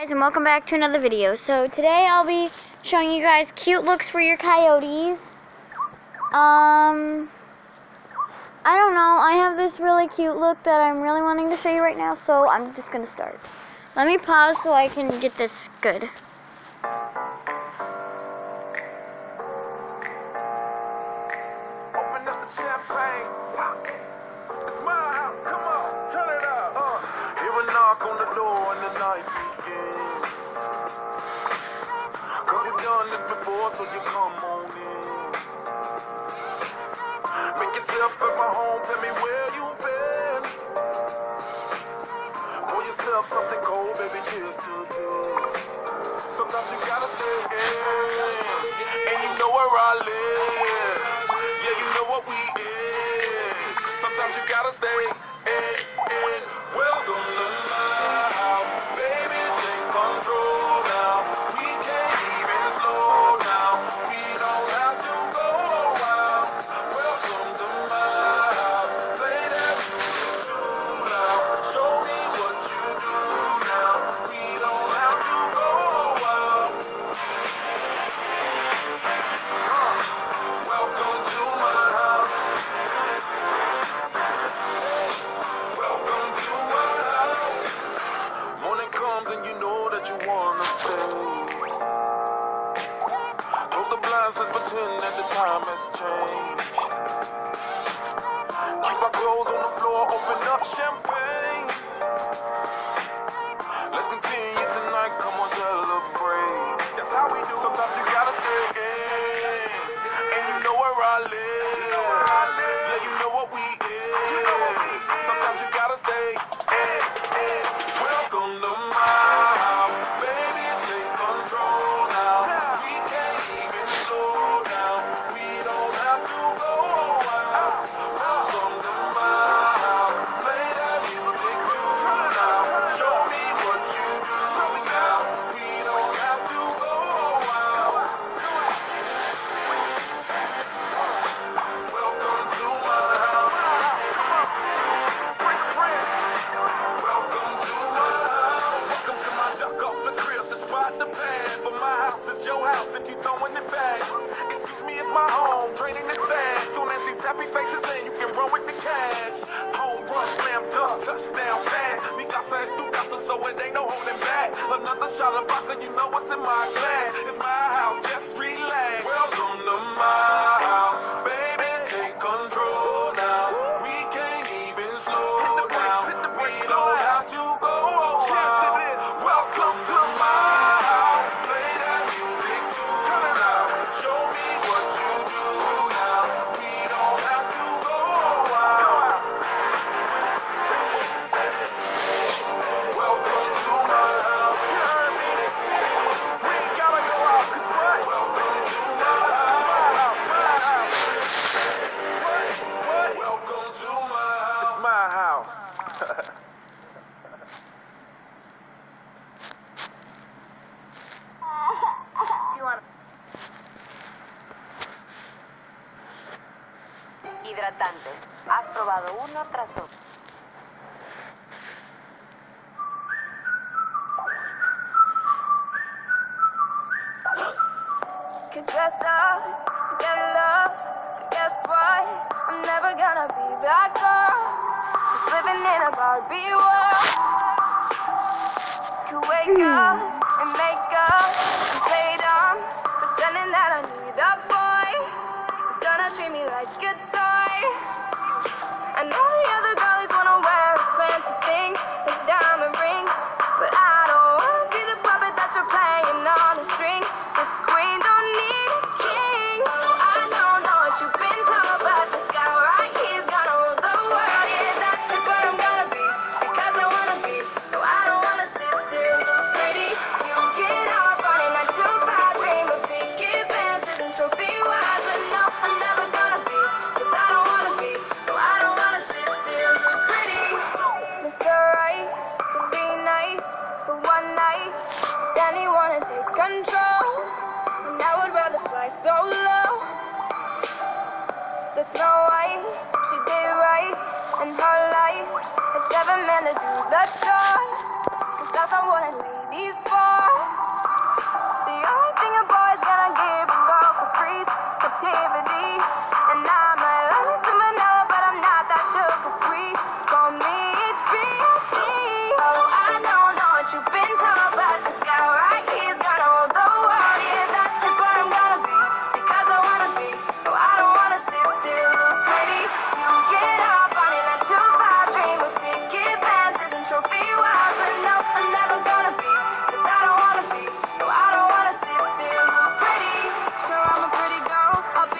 guys and welcome back to another video. So today I'll be showing you guys cute looks for your coyotes. Um, I don't know. I have this really cute look that I'm really wanting to show you right now, so I'm just going to start. Let me pause so I can get this good. on the door in the night. Cause you've done this before, so you come. has changed. Keep our clothes on the floor, open up champagne. the but my house is your house if you throwing it back. Excuse me, it's my home, Trading the sand. Soon as these happy faces in, you can run with the cash. Home run, slam dunk, touchdown pass. We got es through casa, so it ain't no holding back. Another shot of vodka, you know what's in my glass. hidratantes. Has probado uno tras otro. Up and make up and play the me like goodbye. And all the other so low. There's no way she did right in her life. I never managed to the joy. Cause that's not what I these for.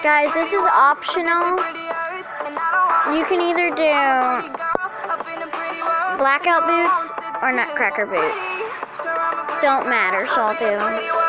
Guys, this is optional. You can either do blackout boots or nutcracker boots. Don't matter, so I'll do